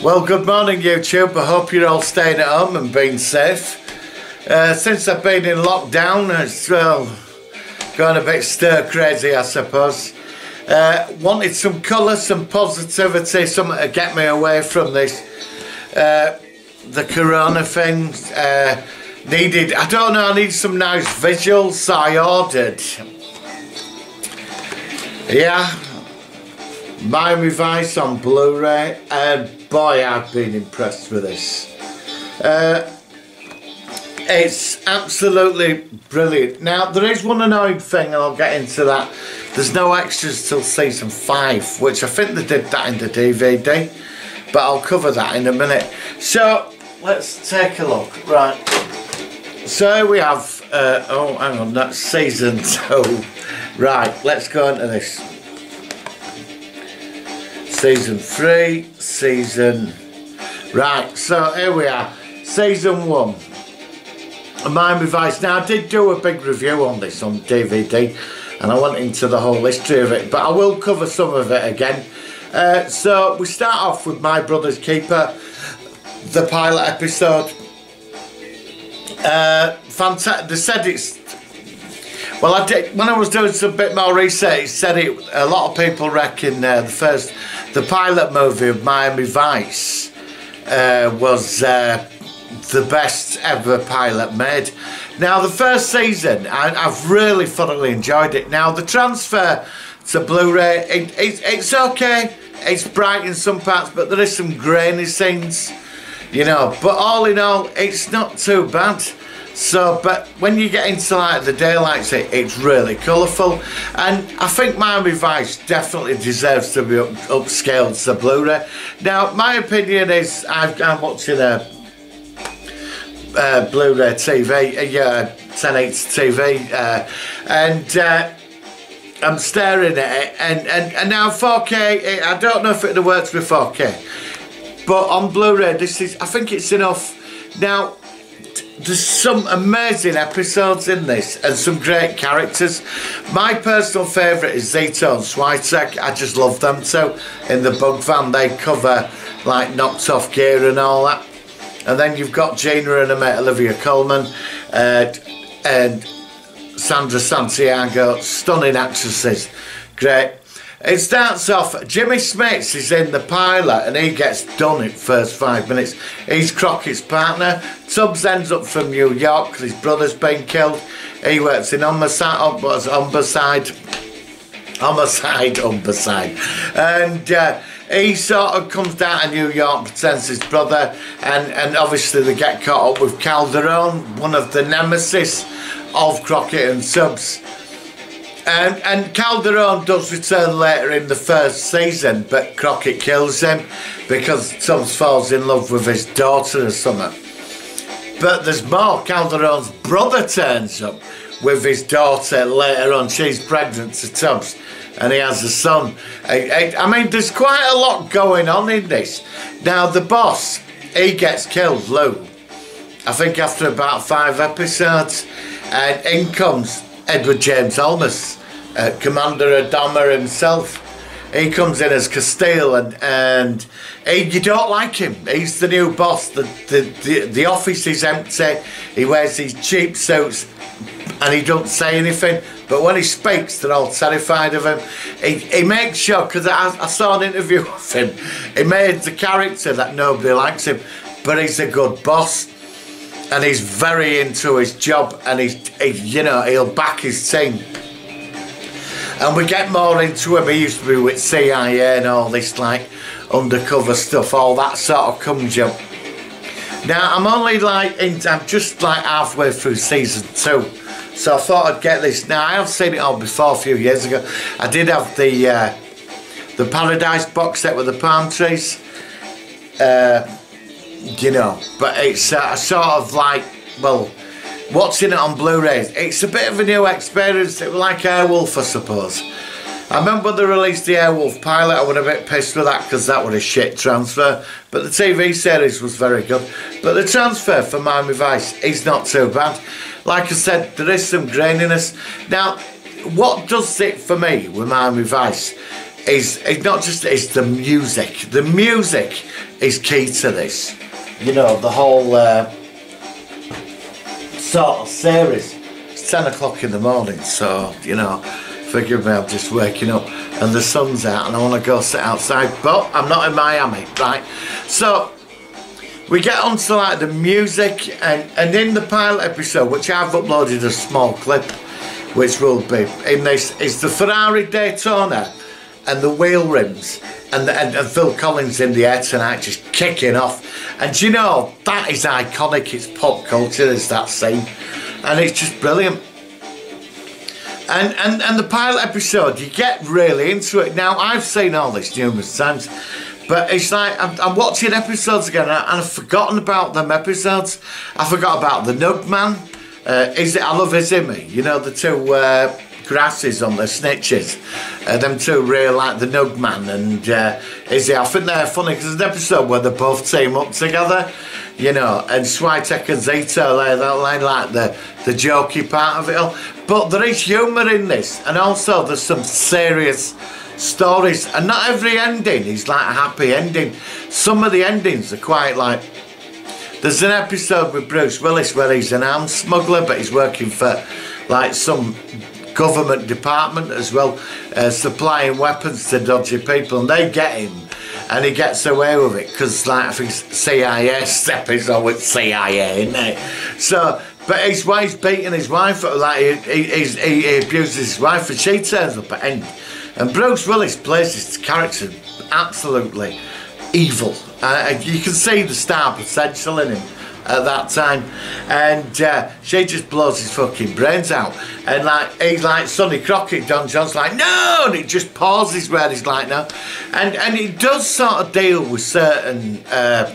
Well, good morning, YouTube. I hope you're all staying at home and being safe. Uh, since I've been in lockdown, it's well gone a bit stir crazy, I suppose. Uh, wanted some colour, some positivity, something to get me away from this. Uh, the corona thing. Uh, needed, I don't know, I need some nice visuals, so I ordered. Yeah, Miami Vice on Blu-ray boy I've been impressed with this. Uh, it's absolutely brilliant. Now there is one annoying thing and I'll get into that. There's no extras till season 5 which I think they did that in the DVD but I'll cover that in a minute. So let's take a look. Right. So we have, uh, oh hang on, that's season 2. Right, let's go into this season three, season... Right, so here we are, season one. Miami Vice. Now, I did do a big review on this on DVD, and I went into the whole history of it, but I will cover some of it again. Uh, so, we start off with My Brother's Keeper, the pilot episode. Uh, fantastic. They said it's well, I did when I was doing some bit more research. It said it. A lot of people reckon uh, the first, the pilot movie of Miami Vice uh, was uh, the best ever pilot made. Now, the first season, I, have really thoroughly enjoyed it. Now, the transfer to Blu-ray, it, it, it's okay. It's bright in some parts, but there is some grainy scenes, you know. But all in all, it's not too bad. So, but when you get into like the daylights, it, it's really colourful. And I think Miami Vice definitely deserves to be up, upscaled to Blu-ray. Now, my opinion is I've, I'm watching a, a Blu-ray TV, a yeah, 1080 TV, uh, and uh, I'm staring at it. And, and, and now 4K, I don't know if it works with 4K, but on Blu-ray, this is, I think it's enough. Now, there's some amazing episodes in this and some great characters. My personal favourite is Zito and Switek. I just love them too. In the bug van they cover like knocked off gear and all that. And then you've got Gina and her mate Olivia Colman uh, and Sandra Santiago, stunning actresses. Great. It starts off, Jimmy Smits is in the pilot and he gets done in first five minutes. He's Crockett's partner. Tubbs ends up from New York because his brother's been killed. He works in homicide, homicide, homicide, homicide. And uh, he sort of comes down to New York, pretends his brother, and, and obviously they get caught up with Calderon, one of the nemesis of Crockett and Tubbs. And, and Calderon does return later in the first season, but Crockett kills him because Tubbs falls in love with his daughter or something. But there's more. Calderon's brother turns up with his daughter later on. She's pregnant to Tubbs and he has a son. I, I, I mean, there's quite a lot going on in this. Now, the boss, he gets killed, Lou. I think after about five episodes. And in comes Edward James Olmos uh, Commander Adama himself. He comes in as Castillo and and he, you don't like him. He's the new boss. The, the, the, the office is empty. He wears these cheap suits and he don't say anything. But when he speaks, they're all terrified of him. He, he makes sure, because I, I saw an interview with him, he made the character that nobody likes him, but he's a good boss. And he's very into his job and he's, he, you know, he'll back his team And we get more into him. He used to be with CIA and all this like undercover stuff. All that sort of comes up. Now I'm only like in, I'm just like halfway through season two. So I thought I'd get this. Now I have seen it all before a few years ago. I did have the uh, the Paradise box set with the palm trees. Uh, you know, but it's uh, sort of like, well, watching it on Blu-ray, it's a bit of a new experience. It was like Airwolf, I suppose. I remember they released the Airwolf pilot, I was a bit pissed with that because that was a shit transfer. But the TV series was very good. But the transfer for Miami Vice is not too bad. Like I said, there is some graininess. Now, what does it for me with Miami Vice is, is not just it's the music. The music is key to this. You know, the whole uh, sort of series. It's 10 o'clock in the morning, so, you know, me, I'm just waking up and the sun's out and I want to go sit outside, but I'm not in Miami, right? So, we get on to like the music and, and in the pilot episode, which I've uploaded a small clip, which will be in this, is the Ferrari Daytona and the wheel rims and, the, and, and, Phil Collins in the air tonight just kicking off. And you know, that is iconic, it's pop culture, there's that scene. And it's just brilliant. And, and, and the pilot episode, you get really into it. Now, I've seen all this numerous times, but it's like I'm, I'm watching episodes again and I've forgotten about them episodes. I forgot about the Nugman. Uh, is it I Love Izzy You know, the two uh, grasses on the snitches. Uh, them two really like the Nugman and uh, Izzy. I think they're funny because there's an episode where they both team up together, you know, and Switek and Zito, they, they like the, the jokey part of it all. But there is humour in this, and also there's some serious stories, and not every ending is like a happy ending. Some of the endings are quite like. There's an episode with Bruce Willis where he's an arms smuggler, but he's working for like some government department as well, uh, supplying weapons to dodgy people, and they get him, and he gets away with it because, like, I think CIS stepping on with CIA, isn't it? So, but his wife's beating his wife, like he, he, he abuses his wife, and she turns up at end. And Bruce Willis plays his character absolutely evil. Uh, you can see the star potential in him at that time. And uh, she just blows his fucking brains out. And like he's like Sonny Crockett Don John's like no! And it just pauses where he's like no and and it does sort of deal with certain uh,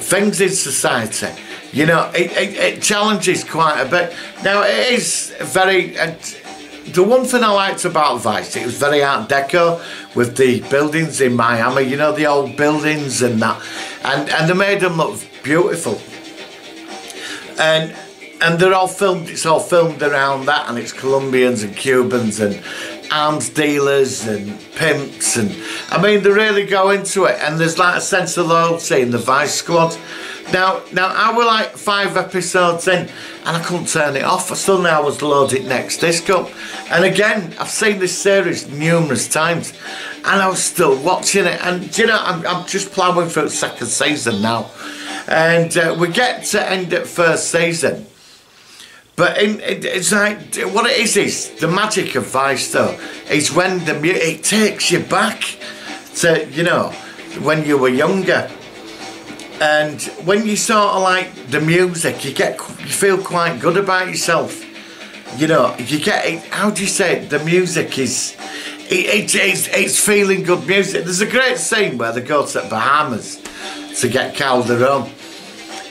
things in society. You know it, it, it, challenges quite a bit. Now it is very and the one thing I liked about Vice, it was very Art Deco with the buildings in Miami, you know, the old buildings and that. And, and they made them look beautiful. And and they're all filmed, it's all filmed around that and it's Colombians and Cubans and arms dealers and pimps and I mean they really go into it and there's like a sense of loyalty in the Vice Squad. Now, now I were like five episodes in and I couldn't turn it off. Suddenly I was loaded next disc up. And again, I've seen this series numerous times and I was still watching it. And you know, I'm, I'm just ploughing through the second season now and uh, we get to end at first season. But in, it, it's like what it is is the magic of Vice though is when the it takes you back to you know when you were younger, and when you sort of like the music, you get you feel quite good about yourself. You know, you get it. How do you say it? The music is. It, it, it's, it's feeling good music. There's a great scene where they go to the Bahamas to get Calderon.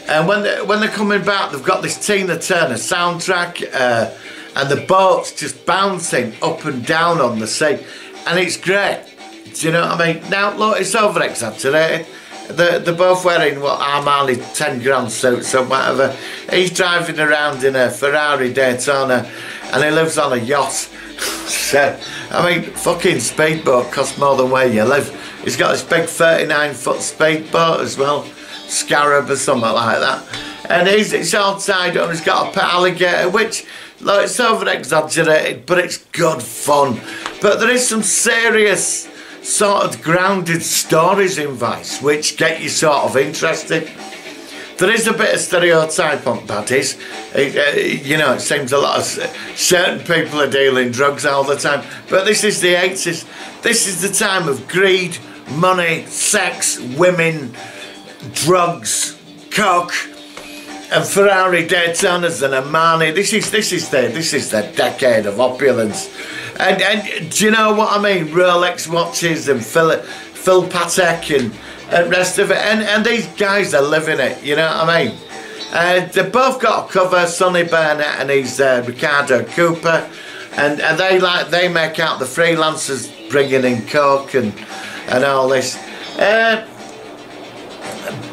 And when they're, when they're coming back, they've got this Tina Turner soundtrack uh, and the boat's just bouncing up and down on the sea. And it's great. Do you know what I mean? Now, look, it's over exaggerated. They're, both wearing what Armani 10 grand suits or whatever. He's driving around in a Ferrari Daytona and he lives on a yacht. so, I mean, fucking speedboat costs more than where you live. He's got this big 39 foot speedboat as well, Scarab or something like that. And he's it's outside and he's got a pet alligator, which like it's over exaggerated, but it's good fun. But there is some serious sort of grounded stories in Vice which get you sort of interested. there is a bit of stereotype on baddies. It, uh, you know, it seems a lot of certain people are dealing drugs all the time. But this is the 80s. This is the time of greed, money, sex, women, drugs, coke, and Ferrari Daytonas and Armani. This is this is the this is the decade of opulence. And and do you know what I mean? Rolex watches and Phil Phil Patek and, and rest of it. And and these guys are living it. You know what I mean? Uh, they both got a cover, Sonny Burnett and he's uh, Ricardo Cooper, and and they like they make out the freelancers bringing in coke and and all this. Uh,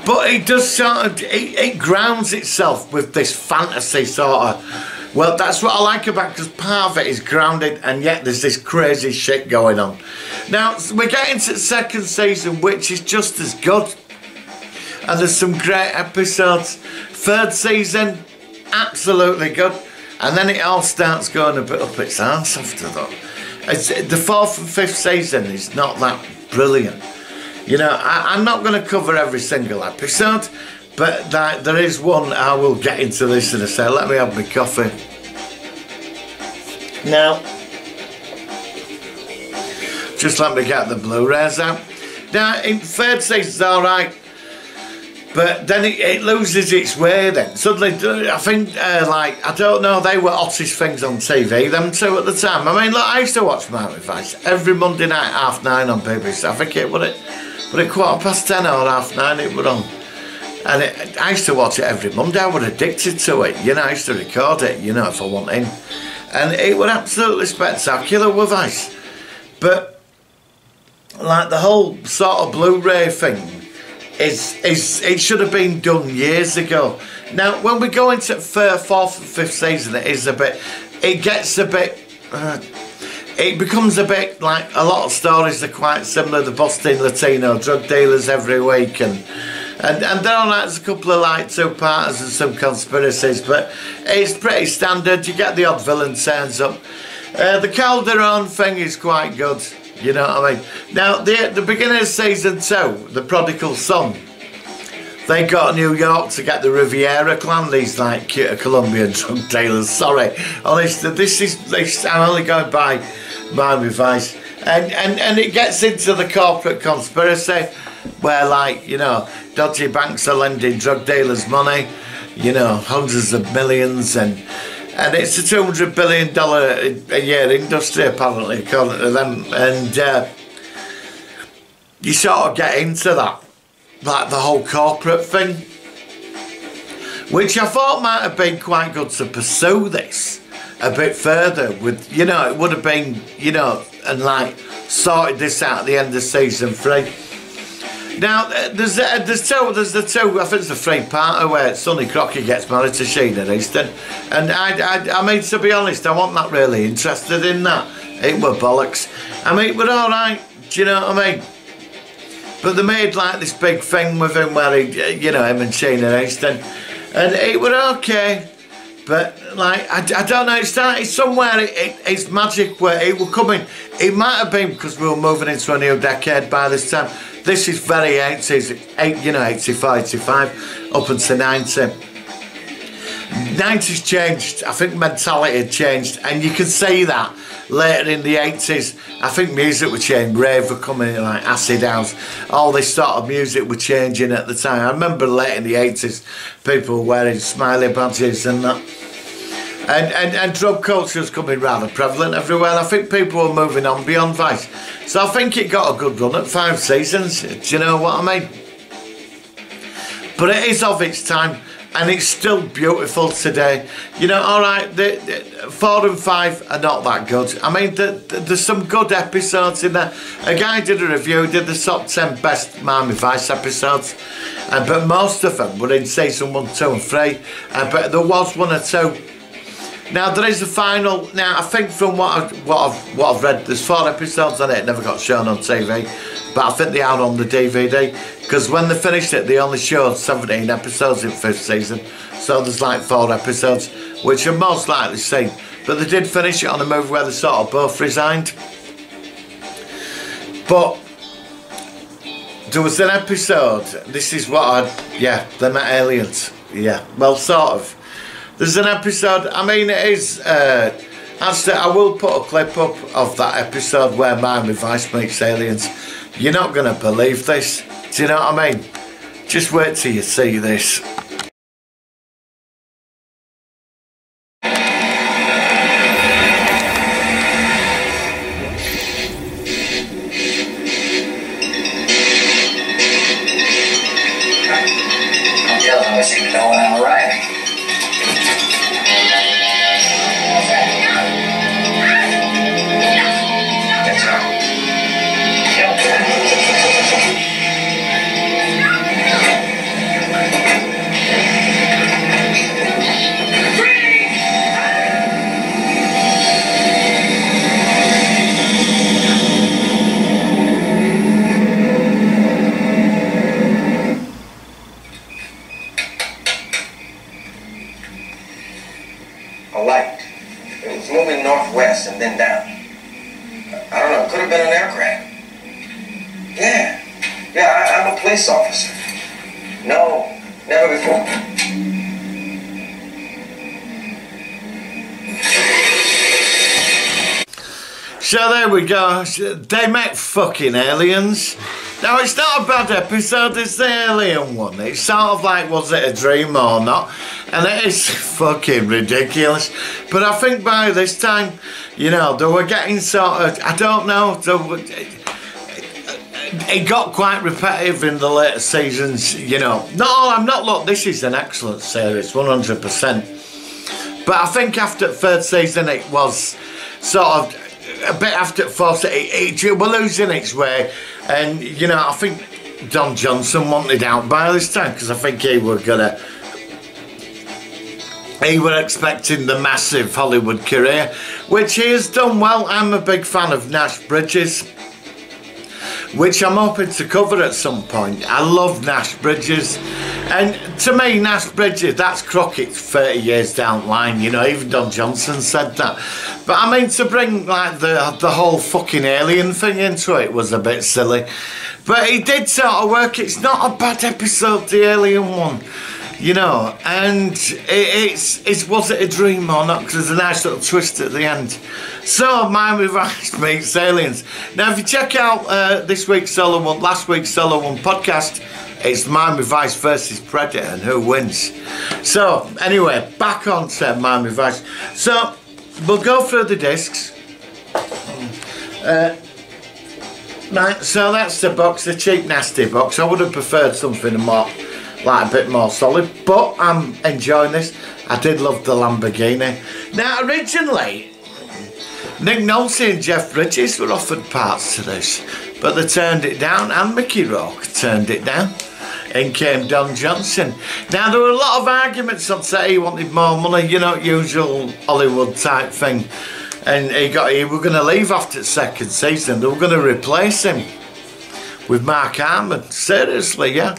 but it does sort of, it, it grounds itself with this fantasy sort of, well, that's what I like about because part of it is grounded and yet there's this crazy shit going on. Now, we're getting to the second season, which is just as good. And there's some great episodes. Third season, absolutely good. And then it all starts going a bit up its arse after that. It's, the fourth and fifth season is not that brilliant. You know, I, am not going to cover every single episode, but that, there is one I will get into this in a second. Let me have my coffee. Now, just let me get the Blu-rays out. Now, in third season's all right, but then it, it, loses its way then. Suddenly, I think, uh, like, I don't know, they were hottest things on TV, them two at the time. I mean, look, I used to watch Miami Vice every Monday night, half nine on BBC. I think it, would it? But at quarter past ten or half nine it was on. And it, I used to watch it every Monday. I was addicted to it. You know, I used to record it, you know, if I want in. And it was absolutely spectacular with ice. But, like, the whole sort of Blu-ray thing is, is, it should have been done years ago. Now, when we go into fourth and fifth season, it is a bit, it gets a bit, uh, it becomes a bit like a lot of stories are quite similar. The Boston Latino drug dealers every week, and and and there are like a couple of like two parts and some conspiracies, but it's pretty standard. You get the odd villain turns up. Uh, the Calderon thing is quite good. You know what I mean? Now the the beginning of season two, the prodigal son. They got New York to get the Riviera clan, these like Colombian drug dealers. Sorry, honestly, this is this. I'm only going by my advice. And, and, and it gets into the corporate conspiracy where like, you know, dodgy banks are lending drug dealers money, you know, hundreds of millions and and it's a 200 billion dollar a year industry apparently according to them and uh, you sort of get into that like the whole corporate thing which I thought might have been quite good to pursue this a bit further with, you know, it would have been, you know, and like sorted this out at the end of season three. Now, uh, there's uh, there's two, there's the two, I think it's the three part where Sonny Crockett gets married to Sheena Easton. And I, I, I mean, to be honest, I wasn't that really interested in that. It were bollocks. I mean, it were alright, do you know what I mean? But they made like this big thing with him where he, uh, you know, him and Sheena Easton. And it were okay. But like I, I don't know, it started somewhere. It, it, it's magic where it will come in. It might have been because we were moving into a new decade by this time. This is very 80s, eight, you know, 85, 85, up until 90. 90s changed. I think mentality had changed, and you can see that later in the 80s. I think music would change. Rave were coming in like acid house. All this sort of music were changing at the time. I remember late in the 80s, people wearing smiley badges and that. And, and, and drug culture is coming rather prevalent everywhere. And I think people are moving on beyond Vice. So I think it got a good run at five seasons. Do you know what I mean? But it is of its time and it's still beautiful today. You know, all right, the, the, four and five are not that good. I mean, the, the, there's some good episodes in there. A guy did a review, did the top 10 best Miami Vice episodes, uh, but most of them were in season one, two, and three. Uh, but there was one or two now there is a final. Now I think from what I've, what I've what I've read, there's four episodes on it. it never got shown on TV, but I think they are on the DVD because when they finished it, they only showed 17 episodes in fifth season. So there's like four episodes, which are most likely seen. But they did finish it on a movie where they sort of both resigned. But there was an episode. This is what I, yeah, they met aliens. Yeah, well, sort of. There's an episode. I mean, it is. Uh, actually, I will put a clip up of that episode where Miami Vice meets aliens. You're not gonna believe this. Do you know what I mean? Just wait till you see this. So there we go. They met fucking aliens. Now it's not a bad episode, it's the alien one. It's sort of like was it a dream or not? And it is fucking ridiculous. But I think by this time, you know, they were getting sort of I don't know, it got quite repetitive in the later seasons, you know. No, I'm not look, this is an excellent series, 100%. But I think after third season it was sort of a bit after fourth, it, it, were losing its way, and you know I think Don Johnson wanted out by this time because I think he were gonna. He were expecting the massive Hollywood career, which he has done well. I'm a big fan of Nash Bridges, which I'm hoping to cover at some point. I love Nash Bridges. And to me, Nash Bridges, that's Crockett 30 years down the line, you know, even Don Johnson said that. But I mean, to bring like the, the whole fucking alien thing into it was a bit silly. But he did sort of work, it's not a bad episode, the alien one. You know, and it, it's, it's was it a dream or not? Because there's a nice little twist at the end. So, Miami Vice meets aliens. Now, if you check out uh, this week's Solo One, last week's Solo One podcast, it's Miami Vice versus Predator and who wins. So, anyway, back on to Miami Vice. So, we'll go through the discs. Uh, right, so that's the box, the cheap nasty box. I would have preferred something more, like a bit more solid, but I'm enjoying this. I did love the Lamborghini. Now, originally, Nick Nolte and Jeff Bridges were offered parts to this, but they turned it down, and Mickey Rourke turned it down in came Don Johnson. Now, there were a lot of arguments on say he wanted more money, you know, usual Hollywood type thing. And he got he were going to leave after the second season. They were going to replace him with Mark Harmon. Seriously, yeah.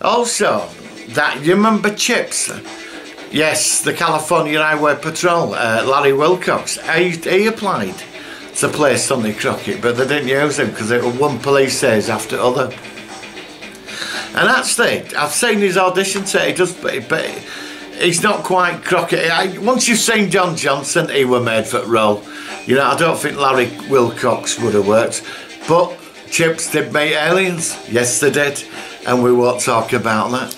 Also, that you remember Chips? Yes, the California Highway Patrol, uh, Larry Wilcox. He, he applied to play Sonny Crockett, but they didn't use him because it was one police says after other. And that's the I've seen his audition tape. He does, but, but he's not quite Crockett. I, once you've seen John Johnson, he were made for the role. You know, I don't think Larry Wilcox would have worked, but Chips did meet aliens. Yes, they did, and we won't talk about that.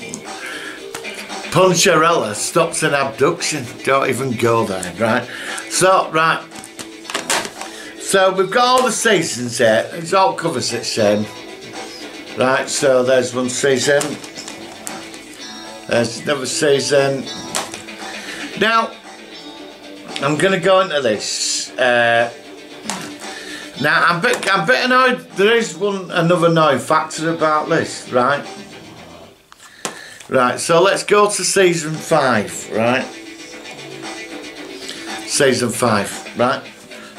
Poncherello stops an abduction. Don't even go there, right? So, right. So we've got all the seasons here. It's all covers the same. Right, so there's one season. There's another season. Now, I'm going to go into this. Uh, now, I'm bit, I'm bit annoyed. There is one another annoying factor about this, right? Right, so let's go to season five, right? Season five, right?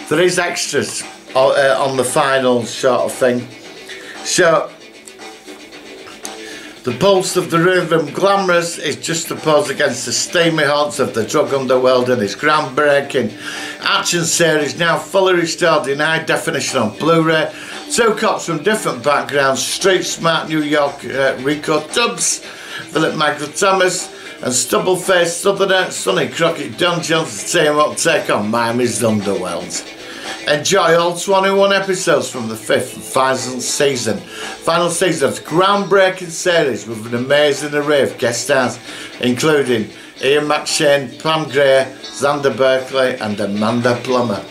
There is extras uh, on the final sort of thing. So, the pulse of the rhythm glamorous is just opposed against the steamy haunts of the drug underworld and its groundbreaking action series now fully restored in high definition on Blu-ray Two cops from different backgrounds, Street Smart New York uh, Rico Tubbs, Philip Michael Thomas, and stubble-faced Southerner Sonny Crockett Don Johnson team up take on Miami's Underworld. Enjoy all 21 episodes from the fifth and final season. Final season of groundbreaking series with an amazing array of guest stars, including Ian McShane, Pam Grier, Xander Berkeley, and Amanda Plummer.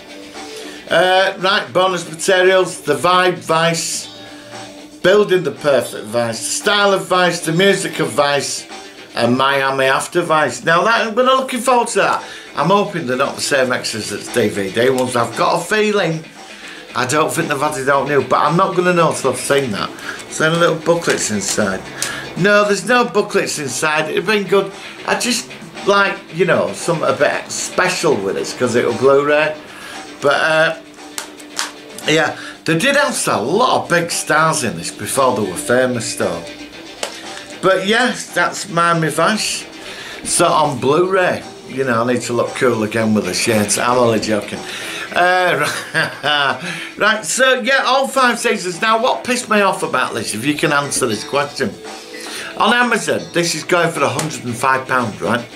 Uh, right, bonus materials, the vibe Vice, building the perfect Vice, the style of Vice, the music of Vice, and Miami After Vice. Now that I'm really looking forward to that. I'm hoping they're not the same extras as DVD ones. I've got a feeling. I don't think they've it out new, but I'm not going to know until I've seen that. So little booklets inside. No, there's no booklets inside. It'd been good. I just like, you know, something a bit special with it because it'll Blu-ray. But, uh, yeah, they did have a lot of big stars in this before they were famous though. But yes, that's Miami Vice. So on Blu-ray, you know, I need to look cool again with the shades. I'm only joking. Uh, right, so yeah, all five seasons. Now, what pissed me off about this, if you can answer this question. On Amazon, this is going for £105, right?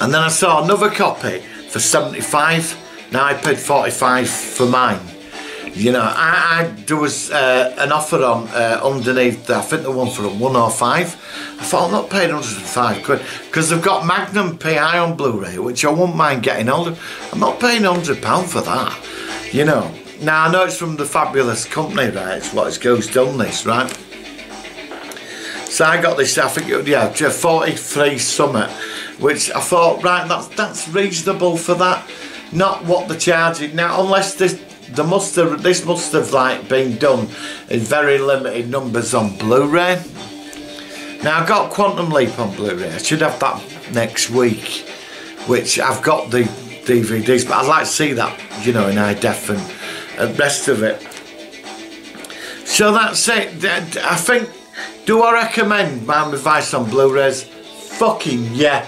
And then I saw another copy for 75 Now I paid 45 for mine. You know, I, I there was uh, an offer on uh, underneath. I think the one for a 105. I thought I'm not paying 105 quid because they've got Magnum PI on Blu-ray, which I wouldn't mind getting older. I'm not paying 100 pound for that. You know. Now I know it's from the fabulous company, right? It's what it's Goes done this, right? So I got this. I think yeah, 43 Summit, which I thought right, that's that's reasonable for that. Not what they're charging now, unless this there must have this must have like been done in very limited numbers on Blu-ray. Now I've got Quantum Leap on Blu-ray. I should have that next week, which I've got the DVDs, but I'd like to see that, you know, in high def and the rest of it. So that's it. I think. Do I recommend Miami Vice on Blu-rays? Fucking yeah,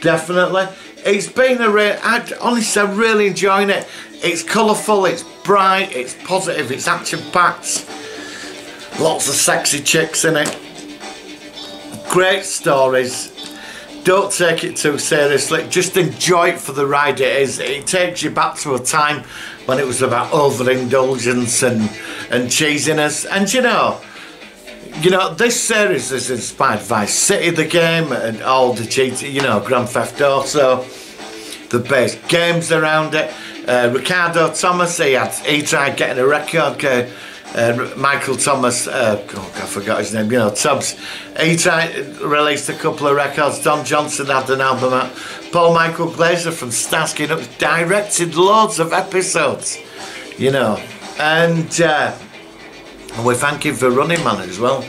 definitely. It's been a real. Honestly, I'm really enjoying it. It's colourful, it's bright, it's positive, it's action packed. Lots of sexy chicks in it. Great stories. Don't take it too seriously. Just enjoy it for the ride it is. It takes you back to a time when it was about overindulgence and, and cheesiness. And you know, you know, this series is inspired by City, the game, and all the cheating, you know, Grand Theft Auto, the best games around it. Uh, Ricardo Thomas, he, had, he tried getting a record. Uh, uh, Michael Thomas, uh, oh, I forgot his name, you know, Tubbs. He tried, released a couple of records. Don Johnson had an album out. Paul Michael Glaser from Starsky directed loads of episodes, you know. And uh, we thank him for Running Man as well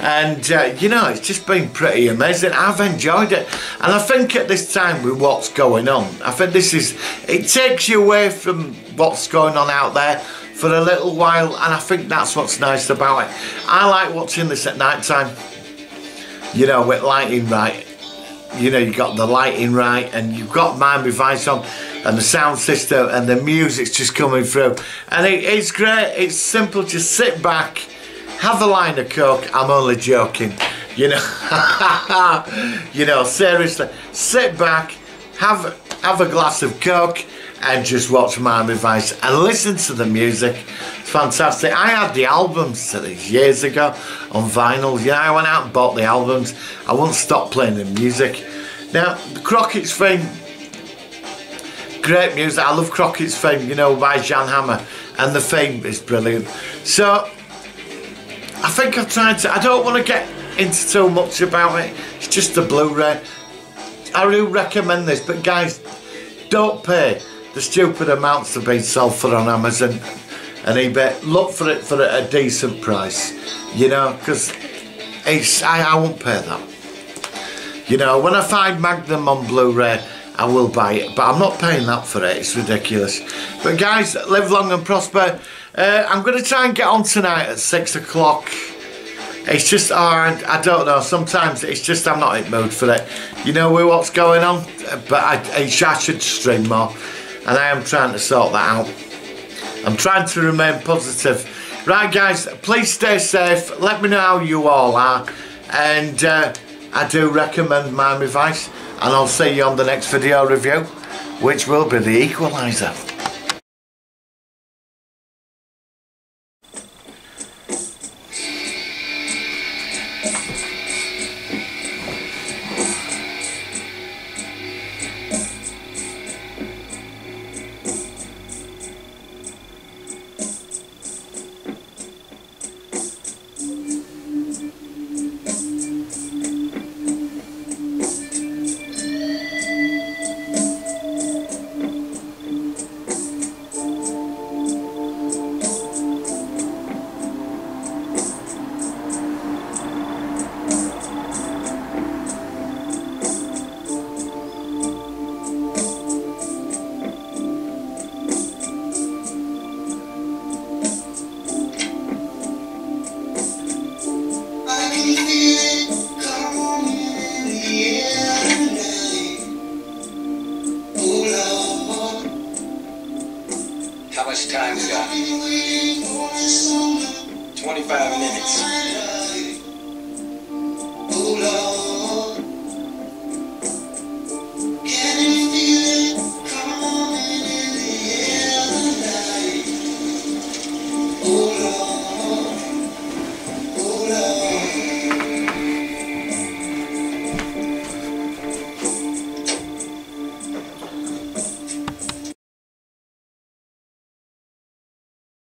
and uh, you know it's just been pretty amazing. I've enjoyed it. And I think at this time with what's going on I think this is it takes you away from what's going on out there for a little while and I think that's what's nice about it. I like watching this at night time. You know with lighting right? You know you got the lighting right and you've got Miami Vice on and the sound system and the music's just coming through. And it, it's great. It's simple. Just sit back have a line of coke. I'm only joking. You know, you know, seriously, sit back, have have a glass of coke, and just watch Miami Vice and listen to the music. It's fantastic. I had the albums years ago on vinyl. Yeah, I went out and bought the albums. I won't stop playing the music. Now, Crockett's Theme, great music. I love Crockett's Theme, you know, by Jan Hammer, and the fame is brilliant. So I think I've tried to, I don't want to get into too much about it. It's just a Blu-ray. I do recommend this, but guys, don't pay the stupid amounts to be sold for on Amazon and eBay. Look for it for a decent price, you know, because it's I, I won't pay that. You know, when I find Magnum on Blu-ray, I will buy it, but I'm not paying that for it. It's ridiculous. But guys, live long and prosper. Uh, I'm going to try and get on tonight at 6 o'clock. It's just, oh, I, I, don't know, sometimes it's just I'm not in mood for it. You know what's going on? But I, I should stream more. And I am trying to sort that out. I'm trying to remain positive. Right, guys, please stay safe. Let me know how you all are. And uh, I do recommend Miami Vice. And I'll see you on the next video review, which will be The Equalizer.